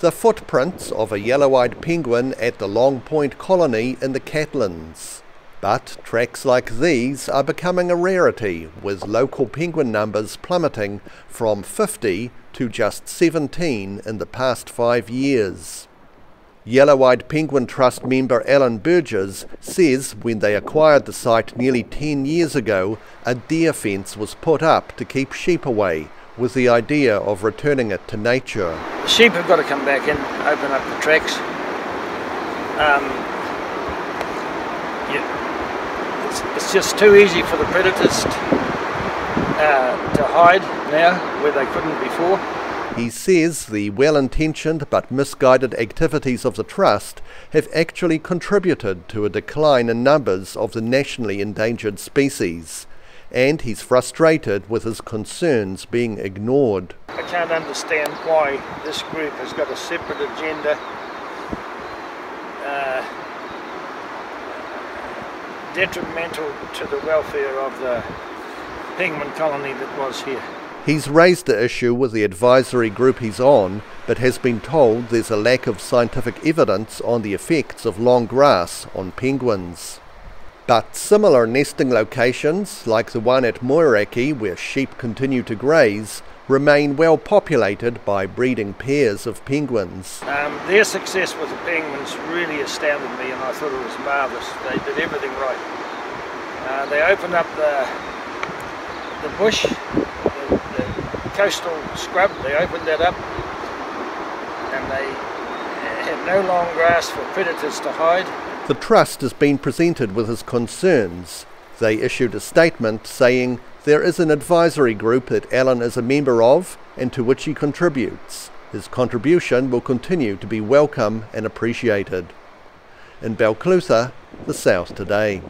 The footprints of a yellow-eyed penguin at the Long Point colony in the Catlins. But tracks like these are becoming a rarity, with local penguin numbers plummeting from 50 to just 17 in the past five years. Yellow-eyed Penguin Trust member Alan Burgess says when they acquired the site nearly 10 years ago, a deer fence was put up to keep sheep away, with the idea of returning it to nature. Sheep have got to come back in, open up the tracks. Um, yeah, it's, it's, just too easy for the predators uh, to hide now where they couldn't before. He says the well-intentioned but misguided activities of the Trust have actually contributed to a decline in numbers of the nationally endangered species and he's frustrated with his concerns being ignored. I can't understand why this group has got a separate agenda. Uh, detrimental to the welfare of the penguin colony that was here. He's raised the issue with the advisory group he's on, but has been told there's a lack of scientific evidence on the effects of long grass on penguins. But similar nesting locations, like the one at Moeraki where sheep continue to graze, remain well populated by breeding pairs of penguins. Um, their success with the penguins really astounded me and I thought it was marvellous. They did everything right. Uh, they opened up the, the bush, the, the coastal scrub, they opened that up and they had no long grass for predators to hide. The Trust has been presented with his concerns. They issued a statement saying there is an advisory group that Alan is a member of and to which he contributes. His contribution will continue to be welcome and appreciated. In Balclutha, the South Today.